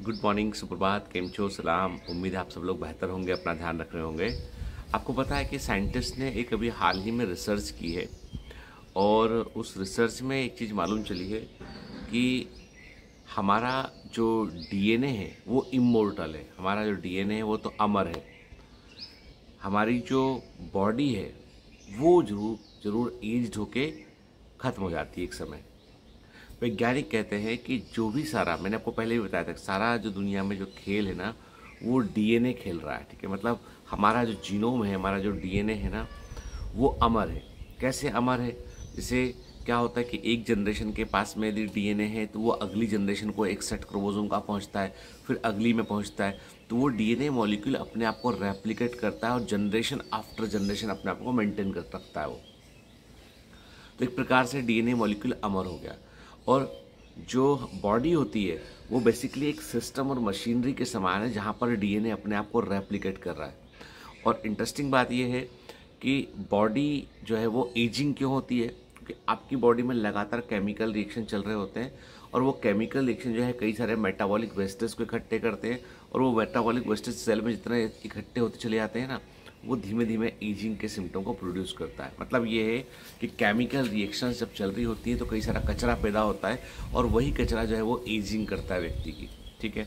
Good morning सुप्रभात केम छो सलाम उम्मीद है आप सब लोग बेहतर होंगे, अपना ध्यान रख रहे होंगे। आपको पता है कि साइंटिस्ट ने एक अभी हाल ही में रिसर्च की है और उस रिसर्च में एक चीज़ मालूम चली है कि हमारा जो डीएनए है, वो इमोर्टल है। हमारा जो डीएनए है, वो तो अमर है। हमारी जो बॉडी है, वो ज़रूर ज़रूर एज होके ख़त्म हो जाती है एक समय। वैज्ञानिक कहते हैं कि जो भी सारा, मैंने आपको पहले भी बताया था सारा जो दुनिया में जो खेल है ना, वो डीएनए खेल रहा है, ठीक है? मतलब हमारा जो जीनोम है, हमारा जो डीएनए है ना, वो अमर है। कैसे अमर है? जैसे क्या होता है कि एक जनरेशन के पास में यदि डीएनए है तो वो अगली जनरेशन को एक सेट क्रोमोजोम का पहुँचता है, फिर अगली में पहुँचता है। तो वो डीएनए मॉलिक्यूल अपने आप को रेप्लिकेट करता है और जनरेशन आफ्टर जनरेशन अपने आप को मेंटेन कर रखता है वो। तो एक प्रकार से डीएनए मॉलिक्यूल अमर हो गया। और जो बॉडी होती है, वो बेसिकली एक सिस्टम और मशीनरी के समान है, जहाँ पर डीएनए अपने आप को रेप्लिकेट कर रहा है। और इंटरेस्टिंग बात यह है कि बॉडी जो है, वो एजिंग क्यों होती है? क्योंकि आपकी बॉडी में लगातार केमिकल रिएक्शन चल रहे होते हैं, और वो केमिकल रिएक्शन जो है, कई सारे मेटाबॉलिक वेस्टेज को इकट्ठे करते हैं, और वो मेटाबॉलिक वेस्टेज सेल में जितने इकट्ठे होते चले जाते हैं ना वो धीमे धीमे एजिंग के सिम्टम को प्रोड्यूस करता है। मतलब ये है कि केमिकल रिएक्शन जब चल रही होती है तो कई सारा कचरा पैदा होता है और वही कचरा जो है वो एजिंग करता है व्यक्ति की, ठीक है?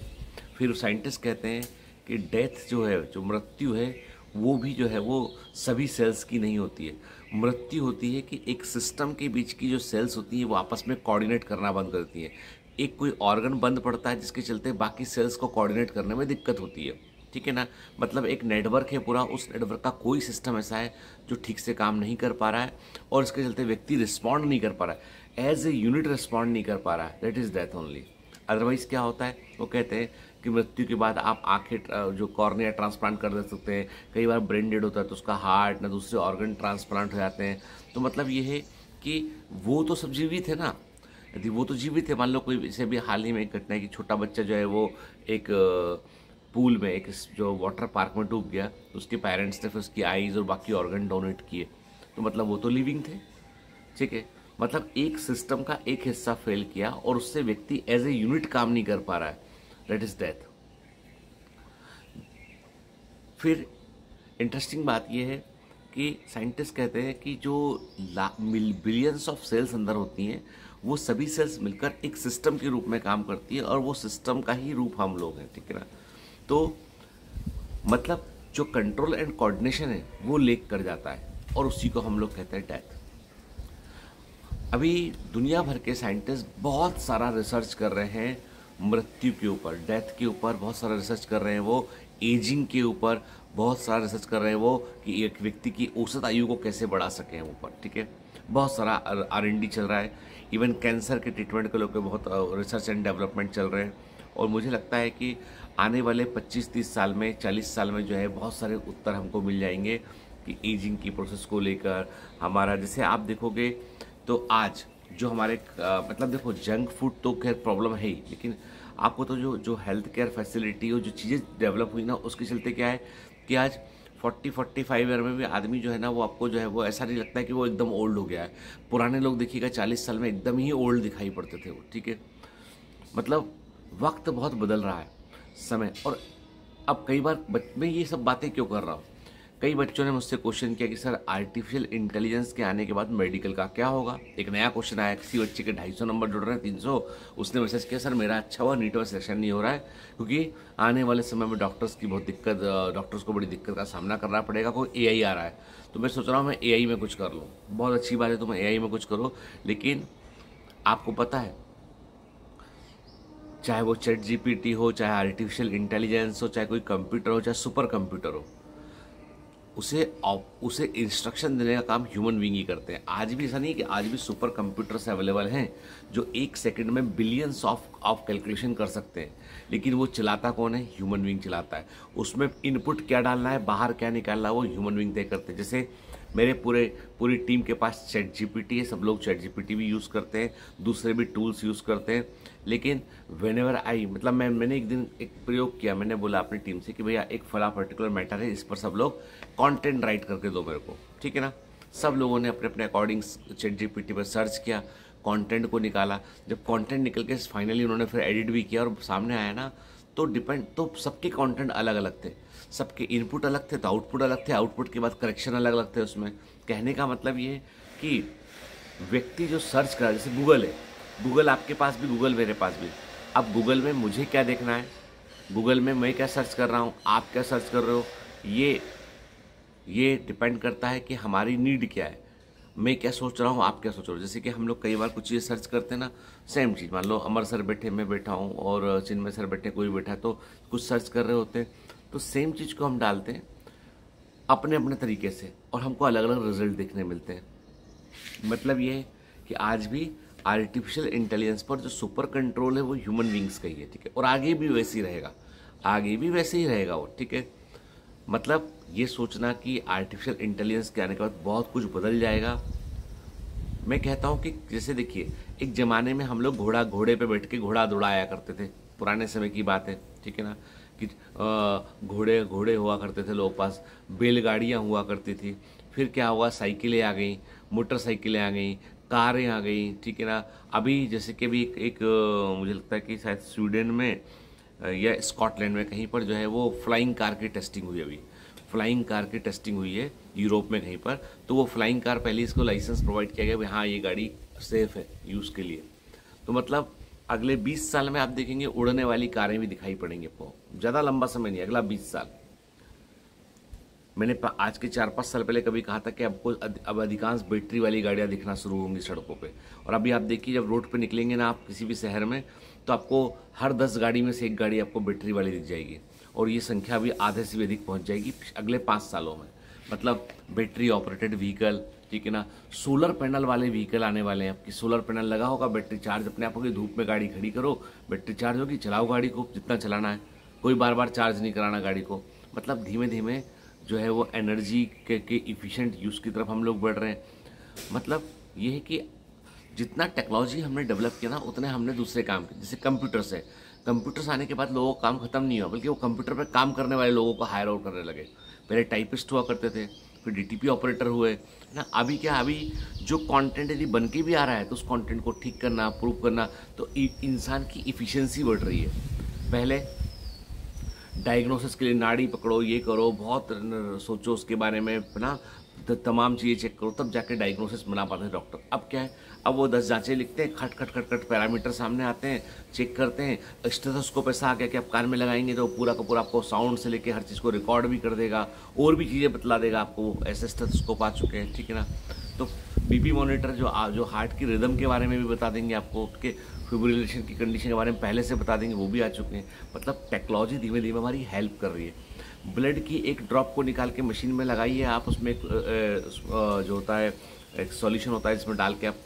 फिर साइंटिस्ट कहते हैं कि डेथ जो है, जो मृत्यु है, वो भी जो है वो सभी सेल्स की नहीं होती है। मृत्यु होती है कि एक सिस्टम के बीच की जो सेल्स होती हैं, वो आपस में कोऑर्डिनेट करना बंद करती हैं। एक कोई ऑर्गन बंद पड़ता है जिसके चलते बाकी सेल्स को कोऑर्डिनेट करने में दिक्कत होती है। ठीक है ना? मतलब एक नेटवर्क है पूरा, उस नेटवर्क का कोई सिस्टम ऐसा है जो ठीक से काम नहीं कर पा रहा है और इसके चलते व्यक्ति रिस्पॉन्ड नहीं कर पा रहा है। एज ए यूनिट रिस्पॉन्ड नहीं कर पा रहा है। That is death only otherwise क्या होता है? वो कहते हैं कि मृत्यु के बाद आप आँखें जो कॉर्निया ट्रांसप्लांट कर दे सकते हैं। कई बार ब्रेन डेड होता है तो उसका हार्ट ना दूसरे ऑर्गन ट्रांसप्लांट हो जाते हैं। तो मतलब ये है कि वो तो सब जीवित है ना? यदि वो तो जीवित है, मान लो कोई इसे भी हाल ही में एक घटना है कि छोटा बच्चा जो है वो एक पूल में एक जो वाटर पार्क में डूब गया तो उसके पेरेंट्स ने फिर उसकी आईज और बाकी ऑर्गन डोनेट किए। तो मतलब वो तो लिविंग थे, ठीक है? मतलब एक सिस्टम का एक हिस्सा फेल किया और उससे व्यक्ति एज ए यूनिट काम नहीं कर पा रहा है। दैट इज़ डेथ फिर इंटरेस्टिंग बात यह है कि साइंटिस्ट कहते हैं कि जो बिलियंस ऑफ़ सेल्स अंदर होती हैं, वो सभी सेल्स मिलकर एक सिस्टम के रूप में काम करती है और वो सिस्टम का ही रूप हम लोग हैं, ठीक है ना? तो मतलब जो कंट्रोल एंड कोऑर्डिनेशन है, वो लेक कर जाता है और उसी को हम लोग कहते हैं डेथ अभी दुनिया भर के साइंटिस्ट बहुत सारा रिसर्च कर रहे हैं मृत्यु के ऊपर डेथ के ऊपर बहुत सारा रिसर्च कर रहे हैं वो एजिंग के ऊपर बहुत सारा रिसर्च कर रहे हैं वो कि एक व्यक्ति की औसत आयु को कैसे बढ़ा सकें ऊपर, ठीक है? बहुत सारा आर एन डी चल रहा है. इवन कैंसर के ट्रीटमेंट के लोग बहुत रिसर्च एंड डेवलपमेंट चल रहे हैं. और मुझे लगता है कि आने वाले 25-30 साल में 40 साल में जो है बहुत सारे उत्तर हमको मिल जाएँगे कि एजिंग की प्रोसेस को लेकर, हमारा जैसे आप देखोगे तो आज जो हमारे मतलब देखो जंक फ़ूड तो खैर प्रॉब्लम है ही, लेकिन आपको तो जो जो हेल्थ केयर फैसिलिटी और जो चीज़ें डेवलप हुई ना, उसके चलते क्या है कि आज 40 45 ईयर में भी आदमी जो है ना, वो आपको जो है, वो ऐसा नहीं लगता है कि वो एकदम ओल्ड हो गया है। पुराने लोग देखिएगा 40 साल में एकदम ही ओल्ड दिखाई पड़ते थे वो, ठीक है? मतलब वक्त बहुत बदल रहा है, समय। और अब कई बार मैं ये सब बातें क्यों कर रहा हूँ? कई बच्चों ने मुझसे क्वेश्चन किया कि, सर आर्टिफिशियल इंटेलिजेंस के आने के बाद मेडिकल का क्या होगा? एक नया क्वेश्चन आया, किसी बच्चे के ढाई सौ नंबर जुड़ रहे हैं, तीन सौ? उसने मैसेज किया, सर, मेरा अच्छा हुआ नीट में सिलेक्शन नहीं हो रहा है, क्योंकि आने वाले समय में डॉक्टर्स की बहुत दिक्कत डॉक्टर्स को बड़ी दिक्कत का सामना करना पड़ेगा, कोई ए आ रहा है। तो मैं सोच रहा हूँ, मैं एआई में कुछ कर लूँ। बहुत अच्छी बात है तो मैं ए में कुछ करो, लेकिन आपको पता है चाहे वो चैट जीपीटी हो, चाहे आर्टिफिशियल इंटेलिजेंस हो, चाहे कोई कंप्यूटर हो, चाहे सुपर कंप्यूटर हो, उसे उसे इंस्ट्रक्शन देने का काम ह्यूमन बींग ही करते हैं। आज भी ऐसा नहीं कि आज भी सुपर कंप्यूटर्स अवेलेबल हैं जो एक सेकंड में बिलियंस ऑफ़ ऑफ़ कैलकुलेशन कर सकते हैं। लेकिन वो चलाता कौन है? ह्यूमन बींग चलाता है। उसमें इनपुट क्या डालना है, बाहर क्या निकालना है, वो ह्यूमन बींग तय करते हैं। जैसे मेरे पूरे, पूरी टीम के पास चैट जीपीटी है, सब लोग चैट जीपीटी भी यूज़ करते हैं, दूसरे भी टूल्स यूज़ करते हैं, लेकिन वेन एवर आई मतलब मैं, मैंने एक दिन एक प्रयोग किया, मैंने बोला अपनी टीम से कि भैया एक फला पर्टिकुलर मैटर है, इस पर सब लोग कॉन्टेंट राइट करके दो मेरे को, ठीक है ना? सब लोगों ने अपने अपने अकॉर्डिंग चैट जीपीटी पर सर्च किया कंटेंट को निकाला, जब कंटेंट निकल के फाइनली उन्होंने फिर एडिट भी किया और सामने आया ना तो डिपेंड तो सबके कंटेंट अलग अलग थे। सबके इनपुट अलग थे तो आउटपुट अलग थे आउटपुट के बाद करेक्शन अलग अलग थे उसमें। कहने का मतलब ये कि व्यक्ति जो सर्च करा, जैसे गूगल है। गूगल आपके पास भी गूगल मेरे पास भी। अब गूगल में मुझे क्या देखना है? गूगल में मैं क्या सर्च कर रहा हूँ? आप क्या सर्च कर रहे हो? ये ये डिपेंड करता है कि हमारी नीड क्या है। मैं क्या सोच रहा हूँ? आप क्या सोच रहे हो? जैसे कि हम लोग कई बार कुछ चीज़ सर्च करते हैं ना सेम चीज़। मान लो अमर सर बैठे, मैं बैठा हूँ और चिन्मय सर बैठे, कोई बैठा तो कुछ सर्च कर रहे होते हैं। तो सेम चीज़ को हम डालते हैं अपने अपने तरीके से और हमको अलग अलग रिज़ल्ट देखने मिलते हैं। मतलब ये है कि आज भी आर्टिफिशियल इंटेलिजेंस पर जो सुपर कंट्रोल है वो ह्यूमन बींग्स का ही है, ठीक है? और आगे भी वैसे ही रहेगा। आगे भी वैसे ही रहेगा वो, ठीक है? मतलब ये सोचना कि आर्टिफिशियल इंटेलिजेंस के आने के बाद बहुत कुछ बदल जाएगा। मैं कहता हूँ कि जैसे देखिए, एक ज़माने में हम लोग घोड़ा घोड़े पे बैठ के घोड़ा दौड़ाया करते थे। पुराने समय की बात है, ठीक है ना? कि घोड़े घोड़े हुआ करते थे लोग पास बैलगाड़ियाँ हुआ करती थी। फिर क्या हुआ? साइकिलें आ गई मोटरसाइकिलें आ गई कारें आ गई ठीक है ना? अभी जैसे कि भी एक, एक मुझे लगता है कि शायद स्वीडन में या स्कॉटलैंड में कहीं पर जो है वो फ्लाइंग कार की टेस्टिंग हुई अभी। फ्लाइंग कार की टेस्टिंग हुई है यूरोप में कहीं पर। तो वो फ्लाइंग कार पहले इसको लाइसेंस प्रोवाइड किया गया भाई हाँ ये गाड़ी सेफ़ है यूज़ के लिए। तो मतलब अगले 20 साल में आप देखेंगे उड़ने वाली कारें भी दिखाई पड़ेंगी आपको। ज़्यादा लंबा समय नहीं, अगला 20 साल। मैंने आज के चार पाँच साल पहले कभी कहा था कि आपको अब अधिकांश बैटरी वाली गाड़ियाँ दिखना शुरू होंगी सड़कों पे। और अभी आप देखिए, जब रोड पे निकलेंगे ना आप किसी भी शहर में तो आपको हर दस गाड़ी में से एक गाड़ी आपको बैटरी वाली दिख जाएगी। और ये संख्या भी आधे से भी अधिक पहुँच जाएगी अगले पाँच सालों में। मतलब बैटरी ऑपरेटेड व्हीकल ठीक है ना? सोलर पैनल वाले व्हीकल आने वाले हैं आपकी सोलर पैनल लगा होगा बैटरी चार्ज अपने आप होगी, धूप में गाड़ी खड़ी करो बैटरी चार्ज होगी, चलाओ गाड़ी को, जितना चलाना है। कोई बार बार चार्ज नहीं कराना गाड़ी को। मतलब धीमे धीमे जो है वो एनर्जी के के इफ़िशेंट यूज़ की तरफ़ हम लोग बढ़ रहे हैं। मतलब ये है कि जितना टेक्नोलॉजी हमने डेवलप किया ना, उतने हमने दूसरे काम किए, जैसे कंप्यूटर्स है। कंप्यूटर्स आने के बाद लोगों का काम खत्म नहीं हुआ, बल्कि वो कंप्यूटर पर काम करने वाले लोगों को हायर आउट करने लगे। पहले टाइपिस्ट हुआ करते थे, फिर डीटीपी ऑपरेटर हुए। ना? अभी क्या, अभी जो कंटेंट यदि बन के भी आ रहा है तो उस कंटेंट को ठीक करना प्रूव करना तो इंसान की इफ़िशेंसी बढ़ रही है। पहले डायग्नोसिस के लिए नाड़ी पकड़ो, ये करो, बहुत सोचो उसके बारे में ना? तमाम चीज़ें चेक करो, तब जाके डायग्नोसिस बना पाते हैं डॉक्टर अब क्या है? अब वो दस जांचें लिखते हैं, खट खट खट खट पैरामीटर सामने आते हैं चेक करते हैं। स्टेथोस्कोप ऐसा आ गया कि आप कान में लगाएँगे तो पूरा का पूरा आपको साउंड से लेके हर चीज़ को रिकॉर्ड भी कर देगा, और भी चीज़ें बतला देगा आपको। ऐसे स्टेथोस्कोप आ चुके हैं, ठीक है ना? तो बीपी मॉनिटर जो जो हार्ट की रिदम के बारे में भी बता देंगे आपको कि फिब्रिलेशन की कंडीशन के बारे में पहले से बता देंगे, वो भी आ चुके हैं। मतलब टेक्नोलॉजी धीमे धीमे हमारी हेल्प कर रही है। ब्लड की एक ड्रॉप को निकाल के मशीन में लगाइए आप, उसमें एक जो होता है, एक सॉल्यूशन होता है, जिसमें डाल के आप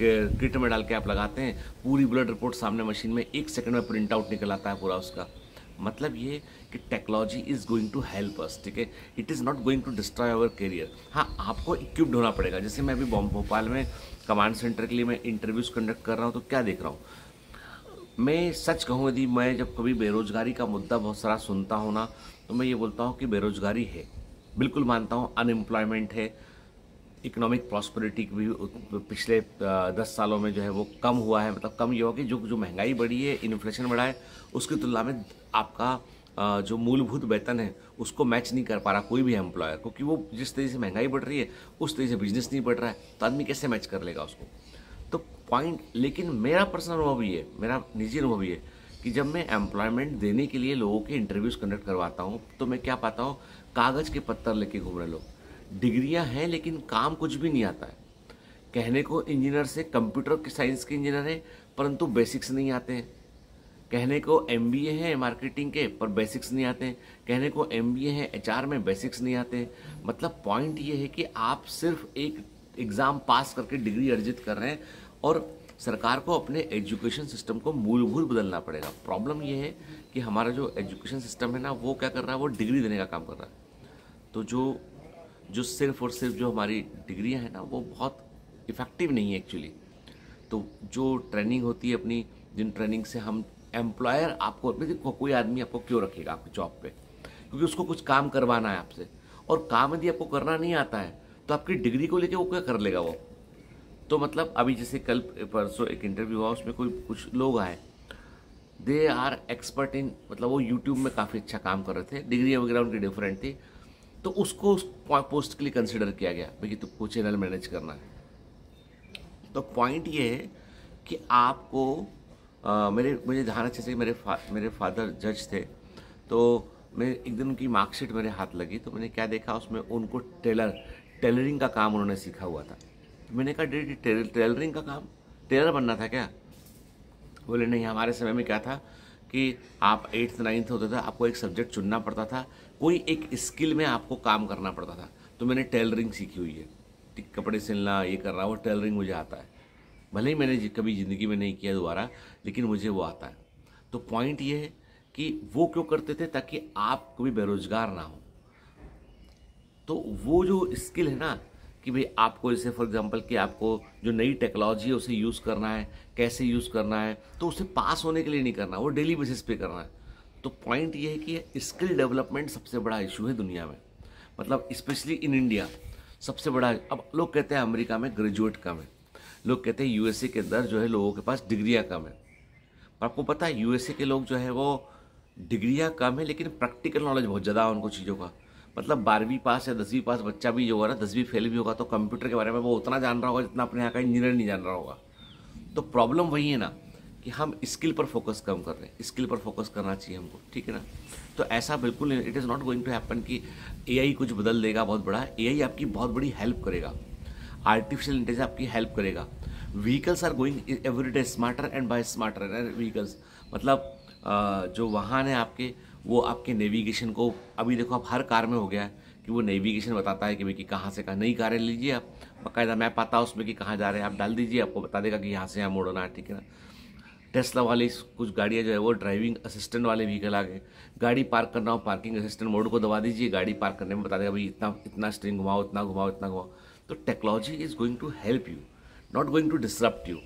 किट में डाल के आप लगाते हैं, पूरी ब्लड रिपोर्ट सामने मशीन में एक सेकंड में प्रिंट आउट निकल आता है पूरा उसका। मतलब ये कि technology is going to help us ठीक है? It is not going to destroy our career हाँ आपको इक्विप्ड होना पड़ेगा। जैसे मैं अभी भोपाल में कमांड सेंटर के लिए मैं इंटरव्यूज़ कंडक्ट कर रहा हूँ तो क्या देख रहा हूँ? मैं सच कहूँ, यदि मैं जब कभी बेरोज़गारी का मुद्दा बहुत सारा सुनता हूँ ना तो मैं ये बोलता हूँ कि बेरोज़गारी है। बिल्कुल मानता हूँ अनएम्प्लॉयमेंट है इकोनॉमिक प्रॉस्पेरिटी भी पिछले दस सालों में जो है वो कम हुआ है। मतलब कम ये हुआ कि जो जो महँगाई बढ़ी है इन्फ्लेशन बढ़ा है, उसकी तुलना में आपका जो मूलभूत वेतन है, उसको मैच नहीं कर पा रहा कोई भी एम्प्लॉयर क्योंकि वो जिस तरीके से महँगाई बढ़ रही है, उस तरीके से बिज़नेस नहीं बढ़ रहा है तो आदमी कैसे मैच कर लेगा उसको? तो पॉइंट लेकिन मेरा पर्सनल अनुभव ये मेरा निजी अनुभव ये कि जब मैं एम्प्लॉयमेंट देने के लिए लोगों के इंटरव्यूज़ कंडक्ट करवाता हूँ तो मैं क्या पाता हूँ? कागज़ के पत्थर लेके घूम रहे लोग। डिग्रियाँ हैं, लेकिन काम कुछ भी नहीं आता है। कहने को इंजीनियर से कंप्यूटर के साइंस के इंजीनियर है, परंतु बेसिक्स नहीं आते हैं। कहने को एम है मार्केटिंग के, पर बेसिक्स नहीं आते कहने को एम है एच में बेसिक्स नहीं आते मतलब पॉइंट ये है कि आप सिर्फ़ एक एग्ज़ाम पास करके डिग्री अर्जित कर रहे हैं और सरकार को अपने एजुकेशन सिस्टम को मूलभूत बदलना पड़ेगा। प्रॉब्लम ये है कि हमारा जो एजुकेशन सिस्टम है ना, वो क्या कर रहा है? वो डिग्री देने का काम कर रहा है। तो जो जो सिर्फ़ और सिर्फ़ जो हमारी डिग्रियाँ हैं ना, वो बहुत इफ़ेक्टिव नहीं है एक्चुअली तो जो ट्रेनिंग होती है अपनी, जिन ट्रेनिंग से हम एम्प्लॉयर आपको, देखो, कोई आदमी आपको क्यों रखेगा आपकी जॉब पे? क्योंकि उसको कुछ काम करवाना है आपसे। और काम यदि आपको करना नहीं आता है तो आपकी डिग्री को लेके वो क्या कर लेगा वो? तो मतलब अभी जैसे कल परसों एक इंटरव्यू हुआ, उसमें कोई कुछ लोग आए। दे आर एक्सपर्ट इन मतलब वो यूट्यूब में काफ़ी अच्छा काम कर रहे थे। डिग्री वगैरह उनकी डिफरेंट थी। तो उसको उस पोस्ट के लिए कंसिडर किया गया, भाई तुमको चैनल मैनेज करना है। तो पॉइंट ये है कि आपको आ, मेरे मुझे ध्यान अच्छे से मेरे फा, मेरे फादर जज थे। तो मैं एक दिन उनकी मार्कशीट मेरे हाथ लगी तो मैंने क्या देखा उसमें उनको टेलर टेलरिंग का काम उन्होंने सीखा हुआ था। तो मैंने कहा डेडी टेलरिंग का काम? टेलर बनना था क्या? बोले नहीं हमारे समय में क्या था कि आप एट्थ नाइन्थ होते थे आपको एक सब्जेक्ट चुनना पड़ता था कोई एक स्किल में आपको काम करना पड़ता था। तो मैंने टेलरिंग सीखी हुई है। कपड़े सिलना ये करना वो टेलरिंग मुझे आता है। भले ही मैंने कभी ज़िंदगी में नहीं किया दोबारा, लेकिन मुझे वो आता है। तो पॉइंट ये है कि वो क्यों करते थे ताकि आप कभी बेरोजगार ना हो? तो वो जो स्किल है ना, कि भाई आपको जैसे फॉर एग्जांपल कि आपको जो नई टेक्नोलॉजी है, उसे यूज़ करना है, कैसे यूज़ करना है तो उसे पास होने के लिए नहीं करना, वो डेली बेसिस पे करना है। तो पॉइंट ये है कि स्किल डेवलपमेंट सबसे बड़ा इशू है दुनिया में। मतलब स्पेशली इन इंडिया सबसे बड़ा, अब लोग कहते हैं अमेरिका में ग्रेजुएट कम है। लोग कहते हैं यूएसए के अंदर जो है लोगों के पास डिग्रियाँ कम है। पर आपको पता है यूएसए के लोग जो है वो डिग्रियाँ कम है, लेकिन प्रैक्टिकल नॉलेज बहुत ज़्यादा है उनको चीज़ों का। मतलब बारहवीं पास या दसवीं पास बच्चा भी जो होगा ना, दसवीं फेल भी होगा तो कंप्यूटर के बारे में वो उतना जान रहा होगा जितना अपने यहाँ का इंजीनियर नहीं जान रहा होगा। तो प्रॉब्लम वही है ना कि हम स्किल पर फोकस कम कर रहे हैं। स्किल पर फोकस करना चाहिए हमको, ठीक है ना? तो ऐसा बिल्कुल it is not going to happen कि ए कुछ बदल देगा बहुत बड़ा। एआई आपकी बहुत बड़ी हेल्प करेगा। आर्टिफिशियल इंटेलिजेंस आपकी हेल्प करेगा। Vehicles are going every day smarter and by smarter vehicles मतलब जो वाहन है आपके, वो आपके नेविगेशन को, अभी देखो आप हर कार में हो गया है कि वो नेविगेशन बताता है कि भाई कि कहाँ से कहाँ, नई कारें लीजिए आप। बाकायदा मैप आता है उसमें कि कहाँ जा रहे हैं, आप डाल दीजिए, आपको बता देगा कि यहाँ से यहाँ मोड़ना है, ठीक है ना? टेस्ला वाली कुछ गाड़ियाँ जो है वो ड्राइविंग असिस्टेंट वाले व्हीकल आ गए। गाड़ी पार्क करना हो पार्किंग असिस्टेंट मोड को दबा दीजिए, गाड़ी पार्क करने में बता देगा, भाई इतना इतना स्ट्रिंग घुमाओ, इतना घुमाओ इतना घुमाओ। तो technology is going to help you not going to disrupt you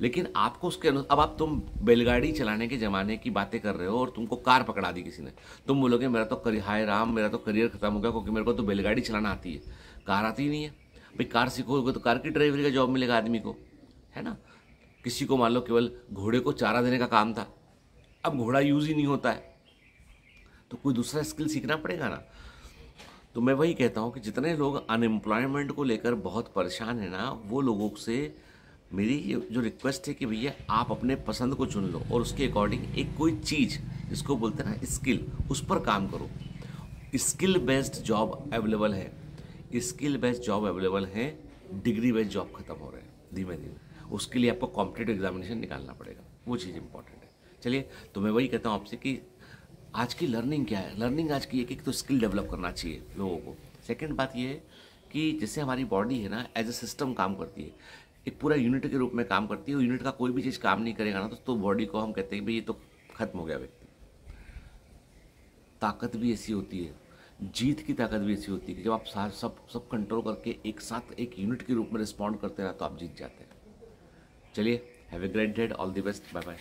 लेकिन आपको उसके अब आप तुम बैलगाड़ी चलाने के ज़माने की बातें कर रहे हो और तुमको कार पकड़ा दी किसी ने। तुम बोलोगे, मेरा तो करियर हाय राम, मेरा तो करियर खत्म हो गया क्योंकि मेरे को तो बैलगाड़ी चलाना आती है। कार आती ही नहीं है। भाई कार सीखोगे तो कार की ड्राइवरी का जॉब मिलेगा आदमी को, है ना? किसी को मान लो केवल घोड़े को चारा देने का काम था। अब घोड़ा यूज़ ही नहीं होता है। तो कोई दूसरा स्किल सीखना पड़ेगा ना? तो मैं वही कहता हूँ कि जितने लोग अनएम्प्लॉयमेंट को लेकर बहुत परेशान है ना, वो लोगों से मेरी जो रिक्वेस्ट है कि भैया आप अपने पसंद को चुन लो और उसके अकॉर्डिंग एक कोई चीज़, जिसको बोलते हैं ना स्किल उस पर काम करो। स्किल बेस्ड जॉब अवेलेबल है। स्किल बेस्ड जॉब अवेलेबल है। डिग्री बेस्ड जॉब खत्म हो रहे हैं, धीमे धीमे। उसके लिए आपको कॉम्पिटेटिव एग्जामिनेशन निकालना पड़ेगा। वो चीज़ इंपॉर्टेंट है। चलिए तो मैं वही कहता हूँ आपसे कि आज की लर्निंग क्या है? लर्निंग आज की एक एक तो स्किल डेवलप करना चाहिए लोगों को। सेकेंड बात ये है कि जैसे हमारी बॉडी है ना एज ए सिस्टम काम करती है। एक पूरा यूनिट के रूप में काम करती है और यूनिट का कोई भी चीज़ काम नहीं करेगा ना तो, तो बॉडी को हम कहते हैं भाई ये तो खत्म हो गया व्यक्ति। ताकत भी ऐसी होती है। जीत की ताकत भी ऐसी होती है कि जब आप सब सब कंट्रोल करके एक साथ एक यूनिट के रूप में रिस्पॉन्ड करते रहे तो आप जीत जाते हैं। चलिए have a great day all the best bye bye